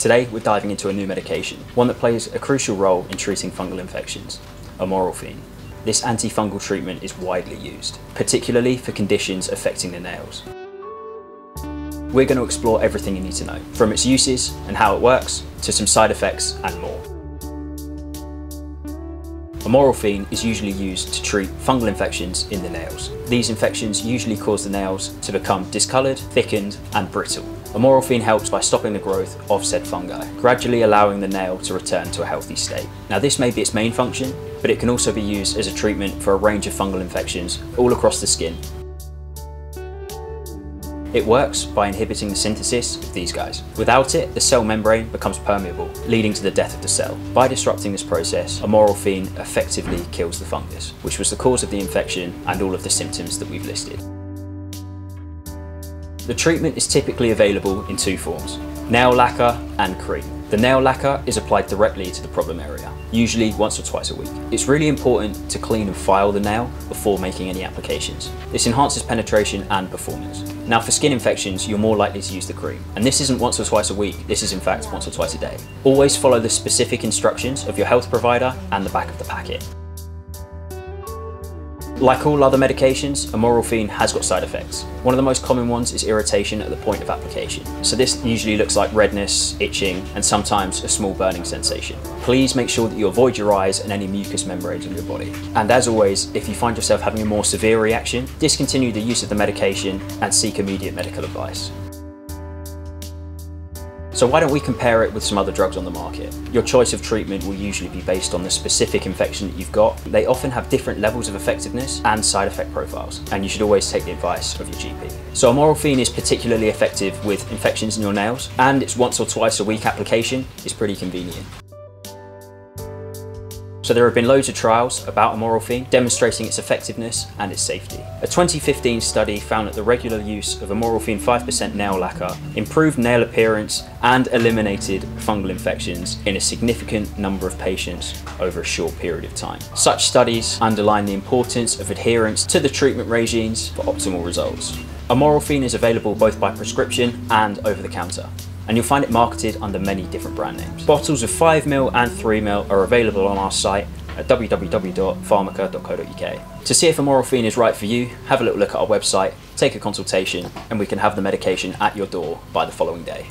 Today we're diving into a new medication, one that plays a crucial role in treating fungal infections, amorolfine. This antifungal treatment is widely used, particularly for conditions affecting the nails. We're going to explore everything you need to know, from its uses and how it works, to some side effects and more. Amorolfine is usually used to treat fungal infections in the nails. These infections usually cause the nails to become discoloured, thickened and brittle. Amorolfine helps by stopping the growth of said fungi, gradually allowing the nail to return to a healthy state. Now this may be its main function, but it can also be used as a treatment for a range of fungal infections all across the skin it works by inhibiting the synthesis of these guys. Without it, the cell membrane becomes permeable, leading to the death of the cell. By disrupting this process, amorolfine effectively kills the fungus, which was the cause of the infection and all of the symptoms that we've listed. The treatment is typically available in two forms, nail lacquer and cream. The nail lacquer is applied directly to the problem area, usually once or twice a week. It's really important to clean and file the nail before making any applications. This enhances penetration and performance. Now for skin infections, you're more likely to use the cream. And this isn't once or twice a week, this is in fact once or twice a day. Always follow the specific instructions of your health provider and the back of the packet. Like all other medications, amorolfine has got side effects. One of the most common ones is irritation at the point of application. So this usually looks like redness, itching, and sometimes a small burning sensation. Please make sure that you avoid your eyes and any mucous membranes in your body. And as always, if you find yourself having a more severe reaction, discontinue the use of the medication and seek immediate medical advice. So why don't we compare it with some other drugs on the market? Your choice of treatment will usually be based on the specific infection that you've got. They often have different levels of effectiveness and side effect profiles, and you should always take the advice of your GP. So amorolfine is particularly effective with infections in your nails, and its once or twice a week application is pretty convenient. So there have been loads of trials about amorolfine demonstrating its effectiveness and its safety. A 2015 study found that the regular use of amorolfine 5% nail lacquer improved nail appearance and eliminated fungal infections in a significant number of patients over a short period of time. Such studies underline the importance of adherence to the treatment regimes for optimal results. Amorolfine is available both by prescription and over the counter and you'll find it marketed under many different brand names. Bottles of 5ml and 3ml are available on our site at www.pharmica.co.uk. To see if amorolfine is right for you, have a little look at our website, take a consultation, and we can have the medication at your door by the following day.